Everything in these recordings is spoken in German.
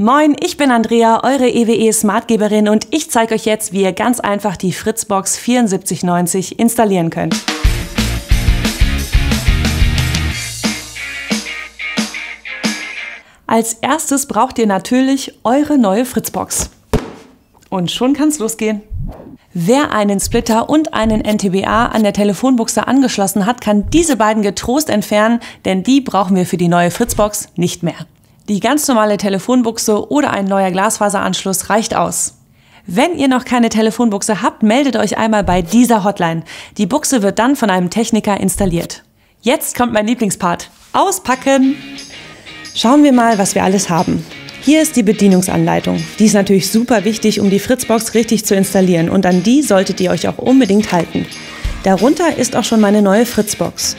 Moin, ich bin Andrea, eure EWE Smartgeberin und ich zeige euch jetzt, wie ihr ganz einfach die Fritzbox 7490 installieren könnt. Als erstes braucht ihr natürlich eure neue Fritzbox. Und schon kann's losgehen. Wer einen Splitter und einen NTBA an der Telefonbuchse angeschlossen hat, kann diese beiden getrost entfernen, denn die brauchen wir für die neue Fritzbox nicht mehr. Die ganz normale Telefonbuchse oder ein neuer Glasfaseranschluss reicht aus. Wenn ihr noch keine Telefonbuchse habt, meldet euch einmal bei dieser Hotline. Die Buchse wird dann von einem Techniker installiert. Jetzt kommt mein Lieblingspart. Auspacken! Schauen wir mal, was wir alles haben. Hier ist die Bedienungsanleitung. Die ist natürlich super wichtig, um die Fritzbox richtig zu installieren und an die solltet ihr euch auch unbedingt halten. Darunter ist auch schon meine neue Fritzbox.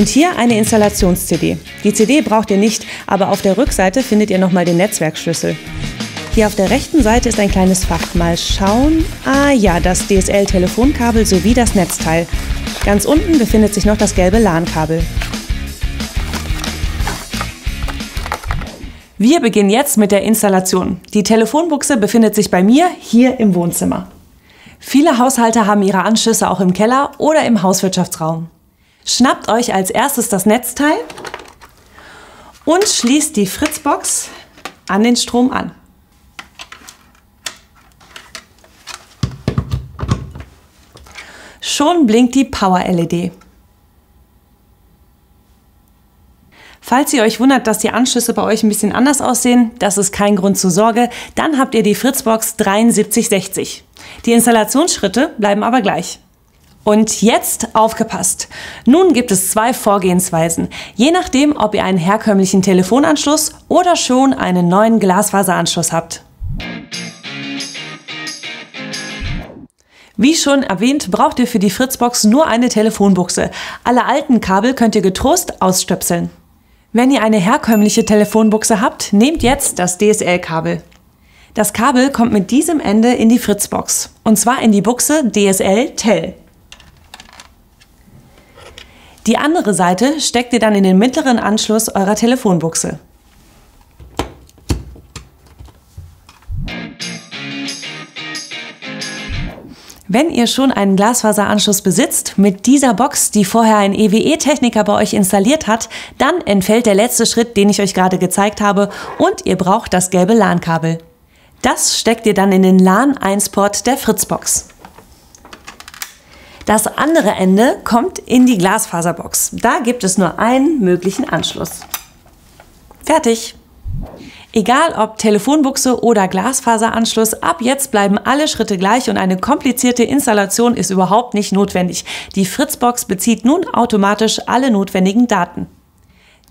Und hier eine Installations-CD. Die CD braucht ihr nicht, aber auf der Rückseite findet ihr nochmal den Netzwerkschlüssel. Hier auf der rechten Seite ist ein kleines Fach. Mal schauen. Ah ja, das DSL-Telefonkabel sowie das Netzteil. Ganz unten befindet sich noch das gelbe LAN-Kabel. Wir beginnen jetzt mit der Installation. Die Telefonbuchse befindet sich bei mir hier im Wohnzimmer. Viele Haushalte haben ihre Anschlüsse auch im Keller oder im Hauswirtschaftsraum. Schnappt euch als erstes das Netzteil und schließt die Fritzbox an den Strom an. Schon blinkt die Power-LED. Falls ihr euch wundert, dass die Anschlüsse bei euch ein bisschen anders aussehen, das ist kein Grund zur Sorge, dann habt ihr die Fritzbox 7360. Die Installationsschritte bleiben aber gleich. Und jetzt aufgepasst. Nun gibt es zwei Vorgehensweisen, je nachdem, ob ihr einen herkömmlichen Telefonanschluss oder schon einen neuen Glasfaseranschluss habt. Wie schon erwähnt, braucht ihr für die Fritzbox nur eine Telefonbuchse. Alle alten Kabel könnt ihr getrost ausstöpseln. Wenn ihr eine herkömmliche Telefonbuchse habt, nehmt jetzt das DSL-Kabel. Das Kabel kommt mit diesem Ende in die Fritzbox und zwar in die Buchse DSL Tel. Die andere Seite steckt ihr dann in den mittleren Anschluss eurer Telefonbuchse. Wenn ihr schon einen Glasfaseranschluss besitzt, mit dieser Box, die vorher ein EWE-Techniker bei euch installiert hat, dann entfällt der letzte Schritt, den ich euch gerade gezeigt habe und ihr braucht das gelbe LAN-Kabel. Das steckt ihr dann in den LAN-1-Port der Fritzbox. Das andere Ende kommt in die Glasfaserbox. Da gibt es nur einen möglichen Anschluss. Fertig! Egal ob Telefonbuchse oder Glasfaseranschluss, ab jetzt bleiben alle Schritte gleich und eine komplizierte Installation ist überhaupt nicht notwendig. Die Fritzbox bezieht nun automatisch alle notwendigen Daten.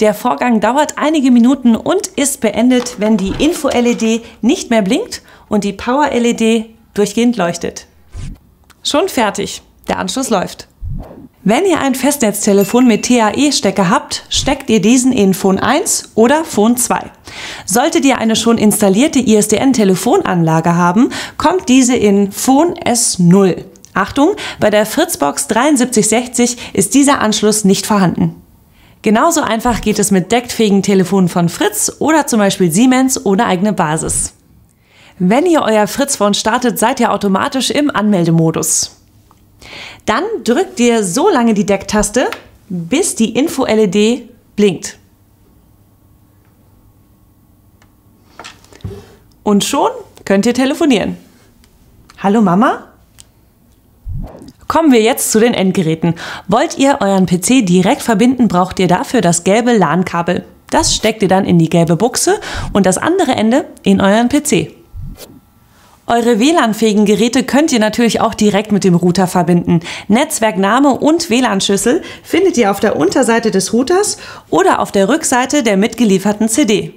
Der Vorgang dauert einige Minuten und ist beendet, wenn die Info-LED nicht mehr blinkt und die Power-LED durchgehend leuchtet. Schon fertig. Der Anschluss läuft. Wenn ihr ein Festnetztelefon mit TAE-Stecker habt, steckt ihr diesen in Phone 1 oder Phone 2. Solltet ihr eine schon installierte ISDN-Telefonanlage haben, kommt diese in Phone S0. Achtung, bei der Fritzbox 7360 ist dieser Anschluss nicht vorhanden. Genauso einfach geht es mit deckfähigen Telefonen von Fritz oder zum Beispiel Siemens ohne eigene Basis. Wenn ihr euer Fritzphone startet, seid ihr automatisch im Anmeldemodus. Dann drückt ihr so lange die Decktaste, bis die Info-LED blinkt. Und schon könnt ihr telefonieren. Hallo Mama? Kommen wir jetzt zu den Endgeräten. Wollt ihr euren PC direkt verbinden, braucht ihr dafür das gelbe LAN-Kabel. Das steckt ihr dann in die gelbe Buchse und das andere Ende in euren PC. Eure WLAN-fähigen Geräte könnt ihr natürlich auch direkt mit dem Router verbinden. Netzwerkname und WLAN-Schlüssel findet ihr auf der Unterseite des Routers oder auf der Rückseite der mitgelieferten CD.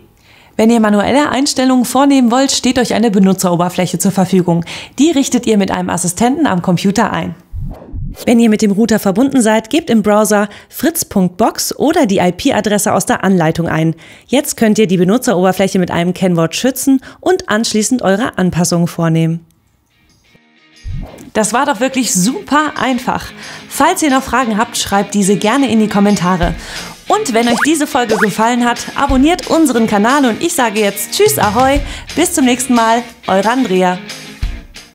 Wenn ihr manuelle Einstellungen vornehmen wollt, steht euch eine Benutzeroberfläche zur Verfügung. Die richtet ihr mit einem Assistenten am Computer ein. Wenn ihr mit dem Router verbunden seid, gebt im Browser fritz.box oder die IP-Adresse aus der Anleitung ein. Jetzt könnt ihr die Benutzeroberfläche mit einem Kennwort schützen und anschließend eure Anpassungen vornehmen. Das war doch wirklich super einfach. Falls ihr noch Fragen habt, schreibt diese gerne in die Kommentare. Und wenn euch diese Folge gefallen hat, abonniert unseren Kanal und ich sage jetzt Tschüss, Ahoi, bis zum nächsten Mal, eure Andrea.